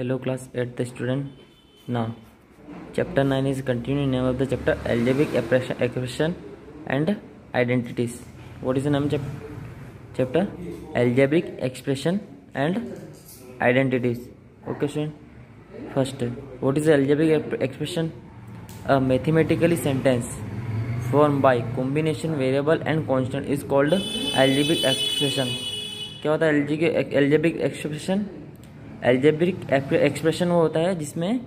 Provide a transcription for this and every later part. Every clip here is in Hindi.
Hello class eight the student ना chapter nine is continue name of the chapter algebraic expression and identities what is the name chapter algebraic expression and identities okay student first what is algebraic expression a mathematically sentence form by combination variable and constant is called algebraic expression क्या होता है? एलजेबिक एक्सप्रेशन एल्जेब्रिक एक्सप्रेशन वो होता है जिसमें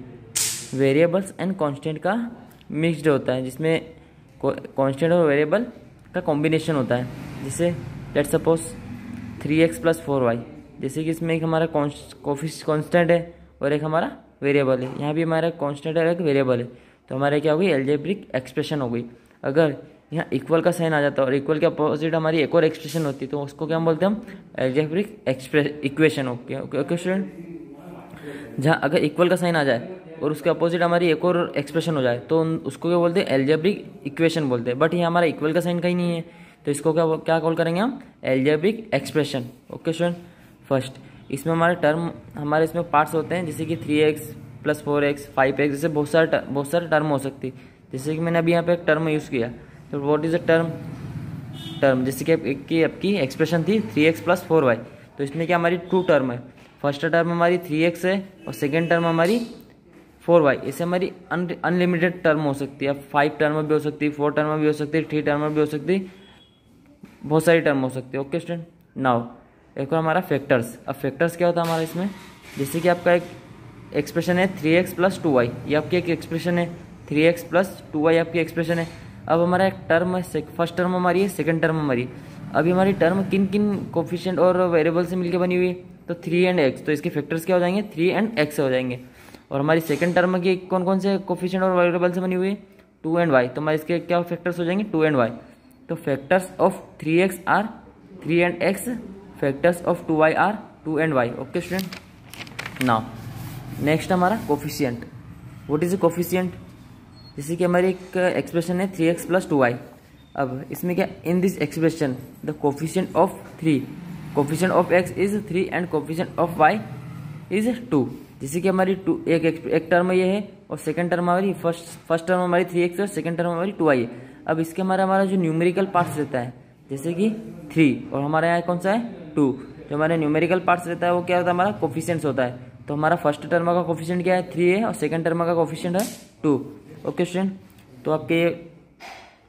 वेरिएबल्स एंड कांस्टेंट का मिक्सड होता है, जिसमें कांस्टेंट और वेरिएबल का कॉम्बिनेशन होता है। जैसे let suppose three x plus four y जैसे कि इसमें एक हमारा कॉन्स्टेंट है और एक हमारा वेरिएबल है। यहाँ भी हमारा कांस्टेंट है और एक वेरिएबल है। तो हमारे क्या होगी एल्जेब्रिक एक्सप्रेशन हो गई। अगर यहाँ इक्वल का साइन आ जाता है और इक्वल के अपोजिट हमारी एक और एक्सप्रेशन होती है तो उसको क्या हम बोलते हैं हम? Algebraic express equation okay okay okay student जहाँ अगर इक्वल का साइन आ जाए और उसके अपोजिट हमारी एक और एक्सप्रेशन हो जाए तो उसको क्या बोलते हैं? एल्जेब्रिक इक्वेशन बोलते हैं। बट ये हमारा इक्वल का साइन कहीं नहीं है तो इसको क्या क्या कॉल करेंगे हम? Algebraic expression okay student first इसमें हमारे टर्म हमारे इसमें पार्ट्स होते हैं, जैसे कि three x plus four x five x जैसे बहुत सारे बहुत सारे टर्म हो सकती है। जैसे कि मैंने अभी यहाँ पे एक टर्म यूज़ किया। तो what is a term term जैसे कि की आपकी एक्सप्रेशन थी three x plus four y तो इसमें क्या हमारी टू टर्म है? फ़र्स्ट टर्म हमारी थ्री एक्स है और सेकेंड टर्म हमारी फोर वाई इसे हमारी अनलिमिटेड टर्म हो सकती है। फाइव टर्म भी हो सकती है फोर टर्म भी हो सकती है थ्री टर्म भी हो सकती। है बहुत सारी टर्म हो सकती है। ओके स्टूडेंट नाउ एक और हमारा फैक्टर्स अब फैक्टर्स क्या होता है हमारा इसमें? जैसे कि आपका एक एक्सप्रेशन है three x plus two y ये आपकी एक एक्सप्रेशन है three x plus two y आपकी एक्सप्रेशन है। अब हमारा एक टर्म है फ़र्स्ट टर्म हमारी है सेकंड टर्म हमारी। अभी हमारी टर्म किन किन कोफिशियंट और वेरिएबल से मिलकर बनी हुई है? तो थ्री एंड एक्स तो इसके फैक्टर्स क्या हो जाएँगे? थ्री एंड एक्स हो जाएँगे। और हमारी सेकंड टर्म की कौन कौन से कोफिशेंट और वेरिएबल से बनी हुई है? टू एंड वाई तो हमारे इसके क्या फैक्टर्स हो जाएँगे? टू एंड वाई तो factors of three x are three and x factors of two y are two and y okay student now next हमारा coefficient what is a coefficient जैसे कि हमारी एक एक्सप्रेशन है three x plus two y अब इसमें क्या in this expression the coefficient of three coefficient of x is three and coefficient of y is two जैसे कि हमारी टू एक एक टर्म ये है और सेकंड टर्म हमारी फ़र्स्ट फ़र्स्ट टर्म हमारी थ्री एक्स और सेकंड टर्म हमारी टू आई है. अब इसके हमारा हमारा जो न्यूमेरिकल पार्ट्स रहता है, जैसे कि थ्री और हमारे यहाँ कौन सा है? टू जो हमारे न्यूमेरिकल पार्ट्स रहता है वो क्या होता है? हमारा कोफिशियंट्स होता है. तो हमारा फ़र्स्ट टर्म का कोफिशियंट क्या है? थ्री है और सेकंड टर्म का कोफिशियंट है टू ओके स्टूडेंट तो आपके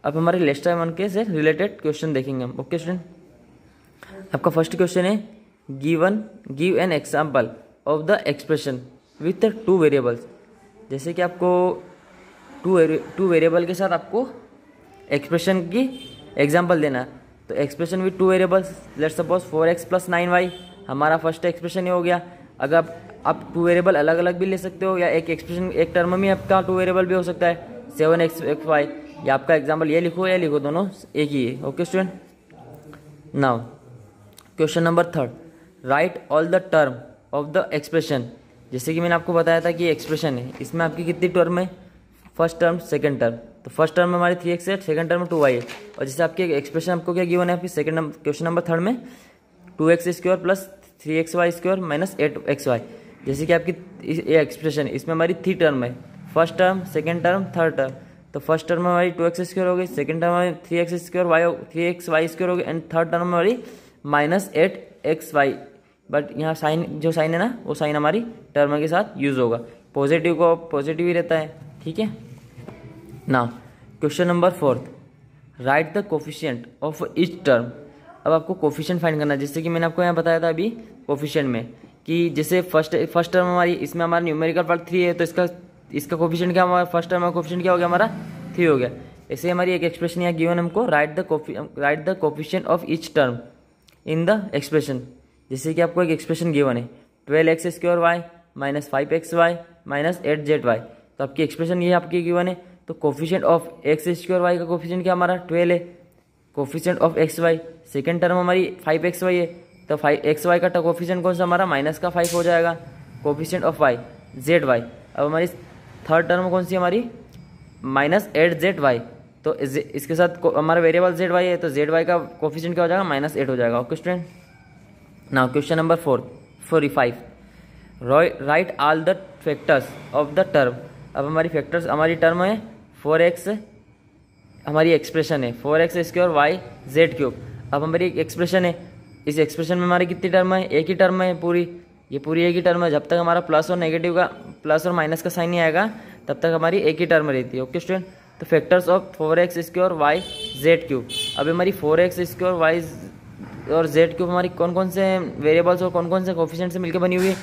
अब हमारे लेस्ट टाइम वन के से रिलेटेड क्वेश्चन देखेंगे हम। ओके स्टूडेंट आपका फ़र्स्ट क्वेश्चन है given give an example of the expression with two variables जैसे कि आपको टू टू वेरिएबल के साथ आपको एक्सप्रेशन की एग्ज़ाम्पल देना तो expression with two variables let suppose four x plus nine y हमारा फ़र्स्ट एक्सप्रेशन ये हो गया। अगर आप टू वेरिएबल अलग अलग भी ले सकते हो, या एक एक्सप्रेशन एक टर्म में आपका टू वेरिएबल भी हो सकता है सेवन एक्स एक्स वाई या आपका एग्ज़ाम्पल ये लिखो, या लिखो दोनों, एक ही है. Okay student now question number third write all the term of the expression जैसे कि मैंने आपको बताया था कि एक्सप्रेशन है. इसमें आपकी कितनी टर्म है? फ़र्स्ट टर्म सेकंड टर्म तो फ़र्स्ट टर्म में हमारी थ्री एक्स है सेकंड टर्म में टू वाई है. और जैसे आपकी एक्सप्रेशन आपको क्या गिवन है आपकी सेकंड क्वेश्चन नंबर थर्ड में? Two x square plus three x y square minus eight x y जैसे कि आपकी ये एक्सप्रेशन इसमें हमारी थ्री टर्म है। First term second term third term तो फ़र्स्ट टर्म में हमारी टू एक्स स्क्वायर हो गई सेकेंड टर्म में three x square y three x y square हो गई एंड थर्ड टर्म में हमारी minus eight x y but यहाँ साइन जो साइन है ना, वो साइन हमारी टर्म के साथ यूज़ होगा। पॉजिटिव को पॉजिटिव ही रहता है। ठीक है? ना question number fourth write the coefficient of each term अब आपको कोफिशियंट फाइंड करना है। जैसे कि मैंने आपको यहाँ बताया था अभी कोफिशियंट में। कि जैसे फ़र्स्ट फ़र्स्ट टर्म हमारी, इसमें हमारा न्यूमेरिकल पार्ट थ्री है तो इसका इसका कोफिशियंट क्या हमारा फ़र्स्ट टर्म का कोफिशियंट क्या हो गया हमारा? थ्री हो गया। ऐसे हमारी एक एक्सप्रेशन यहाँ गिवन हमको write the write the coefficient of each term in the expression जैसे कि आपको एक एक्सप्रेशन गिवन है twelve x square y minus five x y minus eight z y तो आपकी एक्सप्रेशन ये आपकी गिवन है। तो coefficient of x square y का कोफिशियंट क्या हमारा? ट्वेल्व है। Coefficient of x y second term हमारी फाइव एक्स वाई है। तो फाइव, एक्स वाई का कोफिशियंट कौन सा हमारा? माइनस का फाइव हो जाएगा। Coefficient of y, z y. अब हमारी थर्ड टर्म कौन सी हमारी? Minus eight z y. तो इसके साथ हमारा वेरिएबल जेड वाई है तो जेड वाई का कोफिशियंट क्या हो जाएगा? माइनस एट हो जाएगा। Okay, student. Now question number four, forty five. Write all the factors of the term. अब हमारी फैक्टर्स, हमारी टर्म है फोर एक्स। हमारी एक्सप्रेशन है four x square y z cube. अब हमारी एक्सप्रेशन है इस एक्सप्रेशन में हमारी कितनी टर्म है? एक ही टर्म है पूरी। ये पूरी एक ही टर्म है। जब तक हमारा प्लस और नेगेटिव का प्लस और माइनस का साइन नहीं आएगा, तब तक हमारी एक ही टर्म रहती है। ओके स्टूडेंट तो factors of four x square y z cube अब हमारी फोर एक्स स्क्र वाई और जेड क्यूब हमारी कौन कौन से वेरिएबल्स और कौन कौन से कोफिशेंट से मिलकर बनी हुई है?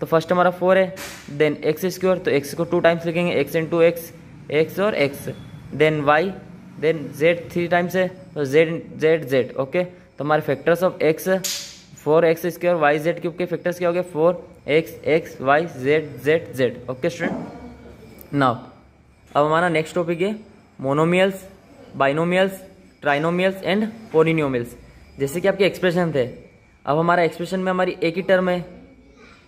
तो फ़र्स्ट हमारा फोर है देन एक्स स्क्योर तो एक्स को टू टाइम्स लिखेंगे। X in to x x और x then y then z three times है तो जेड जेड जेड ओके तो हमारे factors of x four x square y z cube के फैक्टर्स क्या हो गए? Four x x y z z z okay student now अब हमारा नेक्स्ट टॉपिक है monomials binomials trinomials and polynomials जैसे कि आपके एक्सप्रेशन थे, अब हमारा एक्सप्रेशन में हमारी एक ही टर्म है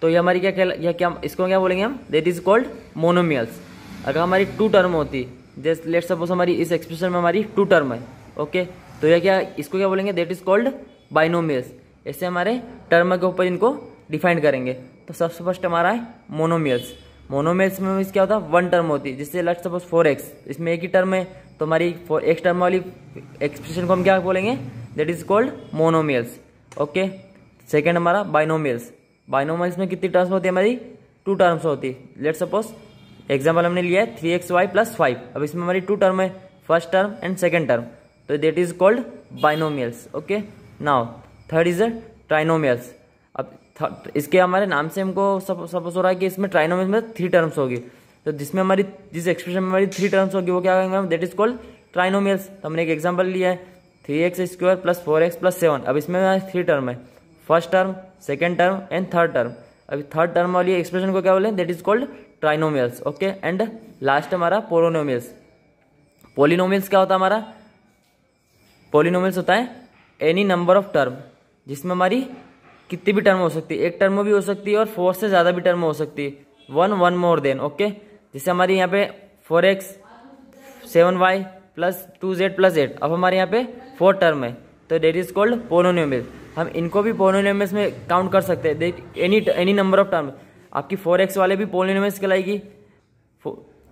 तो ये हमारी क्या कहला, या क्या, इसको क्या बोलेंगे हम? देट इज़ कॉल्ड मोनोमियल्स अगर हमारी टू टर्म होती जैसे लेट सपोज़ हमारी इस एक्सप्रेशन में हमारी टू टर्म है ओके तो यह क्या, इसको क्या बोलेंगे? देट इज़ कॉल्ड बाइनोमियल्स ऐसे हमारे टर्म के ऊपर इनको डिफाइन करेंगे। तो सबसे फ़र्स्ट हमारा है मोनोमियल्स मोनोमियल्स में क्या होता है? वन टर्म होती है। जिससे लेट सपोज़ फोर एक्स इसमें एक ही टर्म है तो हमारी फोर एक्स टर्म वाली एक्सप्रेशन को हम क्या बोलेंगे? That is called monomials okay second हमारा बाइनोमियल्स बाइनोमियल्स में कितनी टर्म्स होती है हमारी? टू टर्म्स होती है। लेट सपोज़ एग्ज़ाम्पल हमने लिया है three x y plus five अब इसमें हमारी टू टर्म है first term and second term तो that is called binomials okay now third is trinomials अब इसके हमारे नाम से हमको सपोज़ हो रहा है कि इसमें ट्राइनोमियल्स में थ्री टर्म्स होगी। तो जिसमें हमारी, जिस एक्सप्रेशन में हमारी थ्री टर्म्स होगी, वो क्या कहेंगे हम? देट इज़ कॉल्ड ट्राइनोमियल्स तो हमने एक एग्ज़ाम्पल लिया है। Three x square plus four x plus seven अब इसमें थ्री टर्म है। First term second term and third term अभी थर्ड टर्म वाली एक्सप्रेशन को क्या बोले? That is called trinomials okay and last हमारा पोलोनोमियल्स पोलिनोमियल्स क्या होता है हमारा? पोलिनोमियल्स होता है एनी नंबर ऑफ़ टर्म जिसमें हमारी कितनी भी टर्म हो सकती है। एक टर्म भी हो सकती है और फोर से ज़्यादा भी टर्म हो सकती है। One one more than okay जैसे हमारी यहाँ पे four x seven y plus two z plus eight अब हमारे यहाँ पे फोर टर्म है तो डेट इज़ कॉल्ड पोलोनियमिल हम इनको भी पोलोनियमिल्स में काउंट कर सकते हैं। Any any number of term आपकी फोर एक्स वाले भी पोलिनोमियल्स कहलाएगी।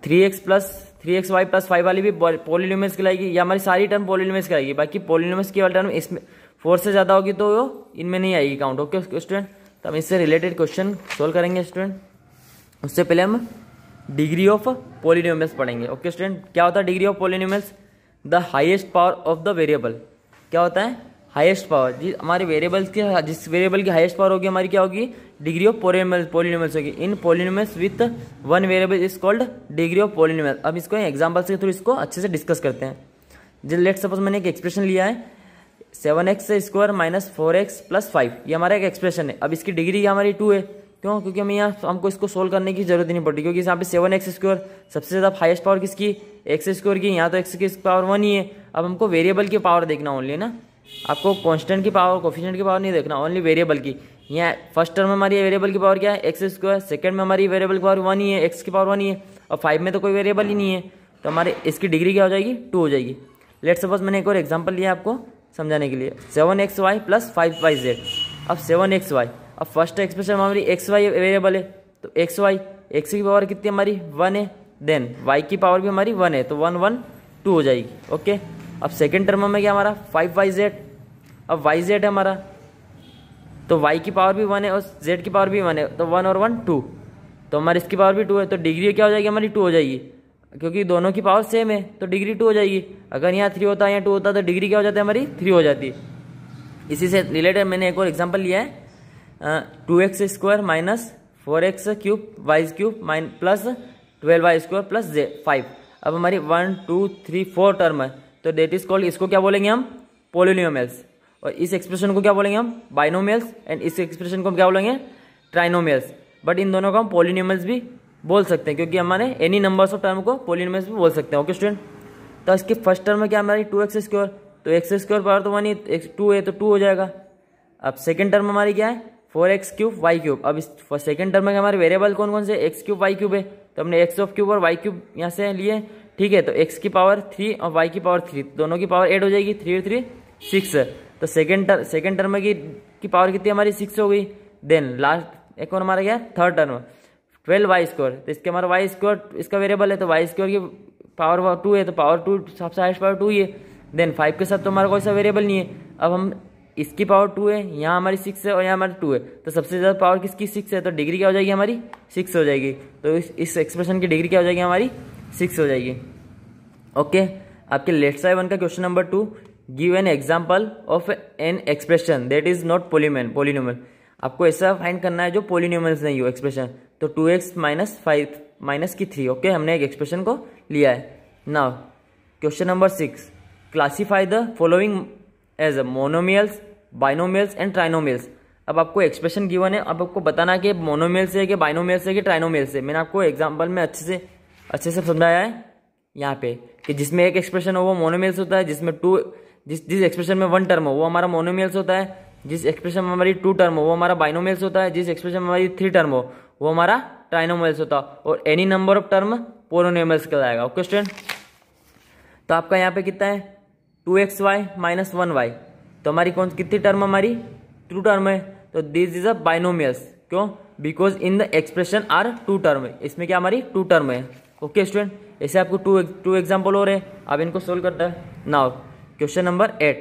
Three x plus three x y plus five वाली भी पोलिनोमियल्स कहलाएगी, या हमारी सारी टर्म पोलिनोमियल्स कहलाएगी। बाकी पोलिनोमियल्स की वाली टर्म इसमें फोर से ज़्यादा होगी तो वो इनमें नहीं आएगी काउंट ओके स्टूडेंट तो हम इससे रिलेटेड क्वेश्चन सोल्व करेंगे स्टूडेंट उससे पहले हम डिग्री ऑफ़ पोलिनोमियल्स पढ़ेंगे ओके स्टूडेंट क्या होता है degree of polynomials the highest power of the variable क्या होता है? हाईएस्ट पावर जी, हमारे वेरिएबल्स की, जिस वेरिएबल की हाईएस्ट पावर होगी, हमारी क्या होगी? डिग्री ऑफ़ पोलिनोमियल्स होगी। In polynomials with one variable is called degree of polynomial अब इसको एग्जांपल्स के थ्रू इसको अच्छे से डिस्कस करते हैं। जो लेट सपोज़ मैंने एक एक्सप्रेशन लिया है। Seven x square minus four x plus five ये हमारा एक एक्सप्रेशन है। अब इसकी डिग्री हमारी टू है। क्यों? क्योंकि हमें यहाँ हमको इसको सोल्व करने की ज़रूरत नहीं पड़ती, क्योंकि यहाँ पे सेवन एक्स स्क्वायर सबसे ज़्यादा हाईएस्ट पावर किसकी? एक्स स्क्वायर की। यहाँ तो एक्स की पावर वन ही है। अब हमको वेरिएबल की पावर देखना ओनली ना? आपको कॉन्स्टेंट की पावर कोफिशियंट की पावर नहीं देखना ओनली वेरिएबल की। यहाँ फ़र्स्ट टर्म में हमारी वेरिएबल की पावर क्या है? एक्स स्क्वायर सेकंड में हमारी वेरिएबल की पावर वन ही है एक्स की पावर वन ही है, और फाइव में तो कोई वेरिएबल ही नहीं है। तो हमारे, इसकी डिग्री क्या हो जाएगी? टू हो जाएगी। लेट सपोज़ मैंने एक और एग्ज़ाम्पल लिया आपको समझाने के लिए। Seven x y plus five y z अब सेवन एक्स वाई अब फ़र्स्ट एक्सप्रेशन हमारी एक्स वाई वेरिएबल है। तो एक्स वाई एक्स की पावर कितनी हमारी? वन है। देन वाई की पावर भी हमारी वन है। तो वन वन टू हो जाएगी। ओके अब सेकेंड टर्म में क्या हमारा? फाइव वाई जेड अब वाई जेड है हमारा। तो वाई की पावर भी वन है और जेड की पावर भी वन है। तो वन और वन टू तो हमारी इसकी पावर भी टू है। तो डिग्री क्या हो जाएगी? हमारी टू हो जाएगी। क्योंकि दोनों की पावर सेम है तो डिग्री टू हो जाएगी। अगर यहाँ थ्री होता है यहाँ टू होता तो डिग्री क्या हो जाती है? हमारी थ्री हो जाती। है इसी से रिलेटेड मैंने एक और एग्ज़ाम्पल लिया है। Two x square minus four x cube y cube mine plus twelve y square plus z five अब हमारी one two three four term है। तो डेट इज़ कॉल्ड इसको क्या बोलेंगे हम? पोलिनियोमेल्स और इस एक्सप्रेशन को क्या बोलेंगे हम? बाइनोमेल्स एंड इस एक्सप्रेशन को हम क्या बोलेंगे? ट्राइनोमियल्स बट इन दोनों को हम पोलिनियोमल्स भी बोल सकते हैं, क्योंकि हमारे एनी नंबर्स ऑफ़ टर्म को पोलिनोमियल्स भी बोल सकते हैं। ओके स्टूडेंट तो इसके फ़र्स्ट टर्म में क्या हमारी? टू एक्स स्क्वायर तो एक्स स्क्वायर पावर तो ही टू है तो टू हो जाएगा। अब सेकंड टर्म हमारी क्या है? Four x cube y cube अब इस सेकंड टर्म में हमारे वेरिएबल कौन कौन से? एक्स क्यूब वाई क्यूब है। तो हमने एक्स ऑफ़ क्यूब और वाई क्यूब यहाँ से लिए। ठीक है तो एक्स की पावर थ्री और वाई की पावर थ्री दोनों की पावर एड हो जाएगी थ्री और थ्री सिक्स तो सेकेंड टर्म सेकेंड टर्म की, की पावर कितनी हमारी सिक्स हो गई? देन लास्ट एक और हमारा क्या third term twelve y square तो इसके हमारा वाई स्क्वायर इसका वेरिएबल है तो वाई स्क्वायर की पावर टू है तो पावर टू सबसे हाइस्ट पावर टू ही है. देन फाइव के साथ तो हमारा कोई सा वेरिएबल नहीं है. अब हम इसकी पावर टू है यहाँ हमारी सिक्स है और यहाँ हमारी टू है. तो सबसे ज़्यादा पावर किसकी सिक्स है? तो डिग्री क्या हो जाएगी हमारी? सिक्स हो जाएगी. तो इस इस एक्सप्रेशन की डिग्री क्या हो जाएगी हमारी? सिक्स हो जाएगी। ओके आपके लेफ़्ट साइड वन का question number two give an example of an expression that is not पोलीमैन polynomial आपको ऐसा फाइंड करना है जो पोलिनोमल्स नहीं हो एक्सप्रेशन तो two x minus five minus की थ्री ओके हमने एक एक्सप्रेशन को लिया है। Now question number six classify the following as monomials binomials and trinomials अब आपको एक्सप्रेशन गिवन है। अब आपको बताना कि मोनोमियल से कि बाइनोमियल से कि ट्राइनोमियल से मैंने आपको एग्ज़ाम्पल में अच्छे से अच्छे से समझाया है यहाँ पे, कि जिसमें एक एक्सप्रेशन हो वो मोनोमियल्स होता है, जिसमें टू जिस जिस एक्सप्रेशन में वन टर्म हो वो हमारा मोनोमियल्स होता है, जिस एक्सप्रेशन में हमारी टू टर्म हो वो हमारा बाइनोमियल्स होता है, जिस एक्सप्रेशन में हमारी थ्री टर्म हो वो हमारा ट्राइनोमियल्स होता है और any number of term polynomials कहलाएगा। ओके स्टूडेंट तो आपका यहाँ पे कितना है? Two x y minus one y तो हमारी कौन, कितनी टर्म हमारी? टू टर्म है। तो दिस इज़ अ बाइनोमियल्स क्यों? Because in the expression are two term इसमें क्या हमारी? टू टर्म है। ओके स्टूडेंट ऐसे आपको टू टू एग्ज़ाम्पल हो रहे हैं। आप इनको सोल्व करता है। Now question number eight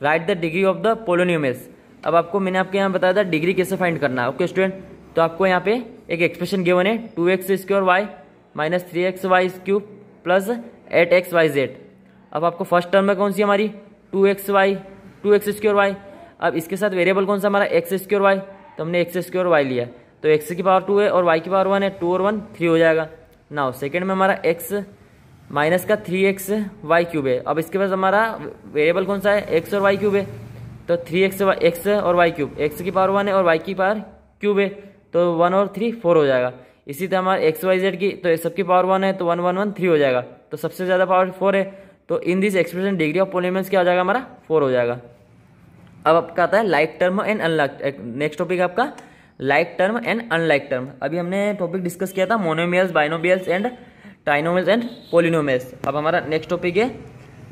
write the degree of the polynomials अब आपको मैंने आपके यहाँ बताया था डिग्री कैसे फाइंड करना है। ओके स्टूडेंट तो आपको यहाँ पे एक एक्सप्रेशन गिवन है। Two x square y minus three x y cube plus eight x y z अब आपको फ़र्स्ट टर्म में कौन सी हमारी? Two x y two x square y अब इसके साथ वेरिएबल कौन सा हमारा? एक्स स्क्योर वाई तो हमने एक्स स्क्योर वाई लिया। तो एक्स की पावर टू है और वाई की पावर वन है। टू और वन थ्री हो जाएगा। नाउ सेकेंड में हमारा एक्स माइनस का थ्री एक्स वाई क्यूब है। अब इसके पास हमारा वेरिएबल कौन सा है? एक्स और वाई क्यूब है। तो थ्री एक्स एक्स और वाई क्यूब एक्स की पावर वन है और वाई की पावर क्यूब है। तो वन और थ्री फोर हो जाएगा। इसी तरह हमारे एक्स वाई जेड की तो सबकी पावर वन है तो वन वन वन थ्री हो जाएगा। तो सबसे ज़्यादा पावर फोर है। तो in this expression degree of polynomials क्या हो जाएगा हमारा? फोर हो जाएगा। अब आपका आता है like term and unlike next topic आपका। Like term and unlike term अभी हमने टॉपिक डिस्कस किया था monomials binomials and trinomials and polynomials अब हमारा नेक्स्ट टॉपिक है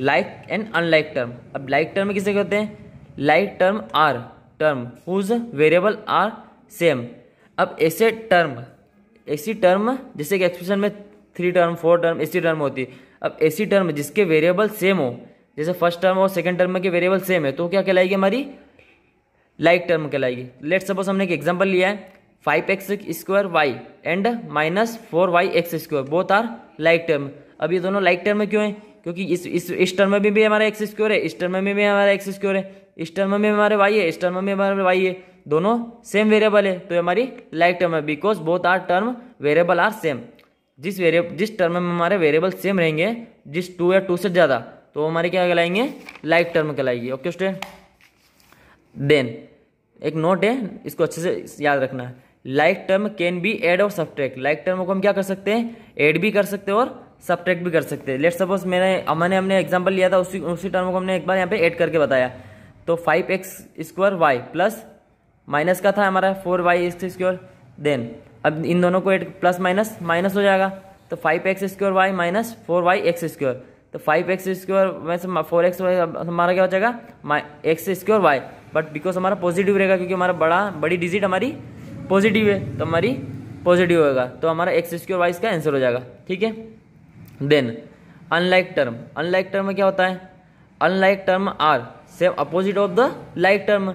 लाइक एंड अनलाइक टर्म अब लाइक टर्म किसे कहते हैं? Like term are term whose variable are same अब ऐसे टर्म ऐसी टर्म जैसे कि एक्सप्रेशन में थ्री टर्म फोर टर्म ऐसी टर्म होती है। अब ऐसी टर्म जिसके वेरिएबल सेम हो, जैसे फ़र्स्ट टर्म और सेकेंड टर्म के वेरिएबल सेम है तो क्या कहलाएगी हमारी? लाइक टर्म कहलाएगी। लेट सपोज़ हमने एक एग्ज़ाम्पल लिया है five x square y and minus four y x square both are like term अब ये दोनों लाइक टर्म में क्यों है? क्योंकि इस इस इस टर्म में भी हमारा एक्स स्क्वायर है, इस टर्म में भी हमारा एक्स स्क्वायर है, इस टर्म में हमारे वाई है, इस टर्म में हमारे वाई है। दोनों सेम वेरिएबल है तो हमारी लाइक टर्म है because both are term variable are same जिस वेरिएबल जिस टर्म में हमारे वेरिएबल सेम रहेंगे, जिस टू या टू से ज़्यादा तो हमारे क्या कहलाएँगे? लाइक टर्म कहलाएगी। Okay student then. एक नोट है, इसको अच्छे से याद रखना। है like term can be add और सब्ट्रैक्ट लाइक टर्म को हम क्या कर सकते हैं? एड भी कर सकते हैं और सब्ट्रैक्ट भी कर सकते हैं। लेट सपोज़ मैंने मैंने, हमने एग्ज़ाम्पल लिया था, उसी उसी टर्म को हमने एक बार यहाँ पे ऐड करके बताया। तो five x square y plus minus का था हमारा four y x square then अब इन दोनों को एड प्लस माइनस माइनस हो जाएगा। तो five x square y minus four y x square तो फाइव एक्स स्क्योर वैसे फोर एक्स वाई हमारा क्या हो जाएगा? X square y but because हमारा पॉजिटिव रहेगा, क्योंकि हमारा बड़ा, बड़ी डिजिट हमारी पॉजिटिव है तो हमारी पॉजिटिव होगा तो हमारा एक्स स्क्योर वाई इसका आंसर हो जाएगा। ठीक है? Then unlike term unlike term क्या होता है? Unlike term are same opposite of the like term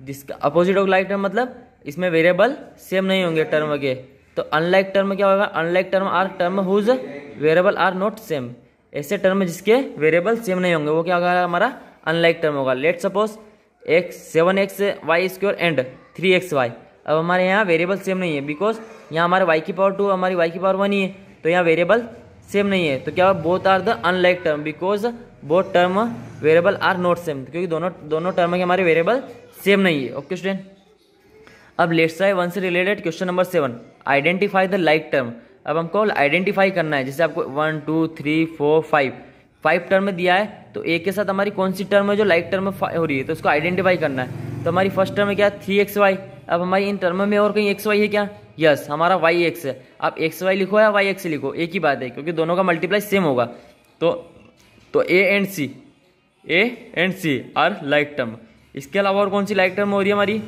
जिसका अपोजिट ऑफ़ लाइक टर्म मतलब इसमें वेरिएबल सेम नहीं होंगे टर्म के। तो अनलाइक टर्म क्या होगा? Unlike term are term whose variable are not same ऐसे टर्म जिसके वेरिएबल सेम नहीं होंगे, वो क्या होगा हमारा? अनलाइक टर्म होगा। Let suppose x seven x y square and three x y अब हमारे यहाँ वेरिएबल सेम नहीं है बिकॉज़ यहाँ हमारे वाई की पावर टू हमारी वाई की पावर वन ही है तो यहाँ वेरिएबल सेम नहीं है। तो क्या both are the unlike term because both term variable are not same क्योंकि दोनों दोनों टर्म के हमारे वेरिएबल सेम नहीं है। ओके स्टूडेंट अब लेट्स साइड वन से related question number seven identify the like term अब हमको आइडेंटिफाई करना है, जैसे आपको one two three four five five term में दिया है तो एक के साथ हमारी कौन सी टर्म है जो लाइक टर्म में हो रही है? तो उसको आइडेंटिफाई करना है। तो हमारी फ़र्स्ट टर्म में क्या? थ्री एक्स वाई अब हमारी इन टर्म में और कहीं एक्स वाई है क्या? यस yes, हमारा वाई एक्स है। आप एक्स वाई लिखो या वाई एक्स लिखो एक ही बात है क्योंकि दोनों का मल्टीप्लाई सेम होगा। तो तो a and c a and c are like term इसके अलावा और कौन सी लाइक टर्म हो रही है हमारी?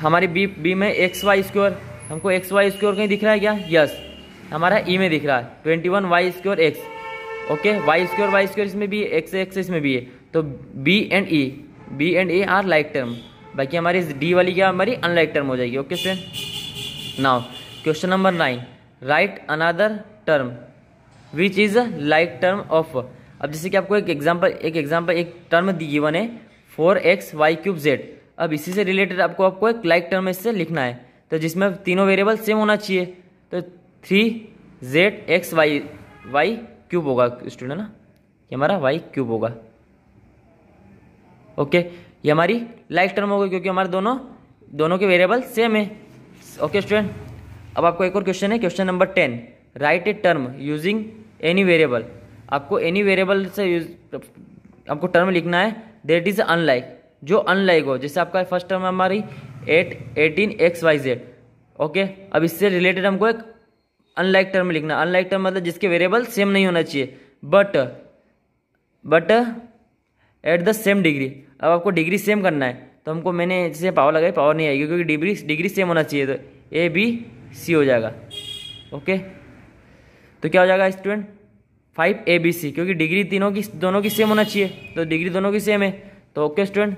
हमारी बी बी में एक्स वाई स्क्योर हमको एक्स वाई स्क्योर कहीं दिख रहा है क्या? यस yes, हमारा ई e में दिख रहा है। Twenty one y square x okay y square y square इसमें भी एक्स एक्स इसमें भी है। तो b and e b and a are like term बाकी हमारी डी वाली क्या, हमारी अनलाइक टर्म हो जाएगी okay student now question number nine write another term which is like term of अब जैसे कि आपको एक एग्ज़ाम्पल एक एग्ज़ाम्पल एक टर्म दी गिवन है four x y cube z अब इसी से रिलेटेड आपको आपको एक लाइक टर्म इससे लिखना है। तो जिसमें तीनों वेरिएबल सेम होना चाहिए। तो three z x y y cube होगा स्टूडेंट ना? ये हमारा वाई क्यूब होगा। ओके ये हमारी लाइक टर्म होगी क्योंकि हमारे दोनों दोनों के वेरिएबल सेम है। ओके स्टूडेंट अब आपको एक और क्वेश्चन है question number ten write a term using any variable आपको एनी वेरिएबल से यूज़ आपको टर्म लिखना है देट इज़ अनलाइक जो अनलाइक हो, जैसे आपका फ़र्स्ट टर्म हमारी eight eighteen x y z okay अब इससे रिलेटेड हमको एक अनलाइक टर्म लिखना। अनलाइक टर्म मतलब जिसके वेरिएबल सेम नहीं होना चाहिए। But but at the same degree अब आपको डिग्री सेम करना है तो हमको मैंने जैसे पावर लगाई पावर नहीं आएगी, क्योंकि डिग्री डिग्री सेम होना चाहिए तो ए बी सी हो जाएगा। ओके तो क्या हो जाएगा student five a b c क्योंकि डिग्री तीनों की, दोनों की सेम होना चाहिए तो डिग्री दोनों की सेम है। तो okay student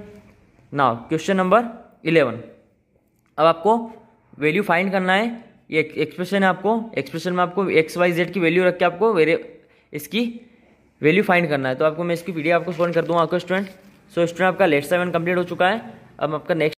now question number eleven अब आपको वैल्यू फाइंड करना है ये एक्सप्रेशन है आपको एक्सप्रेशन में आपको एक्स वाई जेड की वैल्यू रख के आपको वेरे इसकी वैल्यू फाइंड करना है। तो आपको मैं इसकी वीडियो आपको फ़ोन कर दूँगा आपको स्टूडेंट सो स्टूडेंट आपका लेट सेवन कंप्लीट हो चुका है। अब आपका नेक्स्ट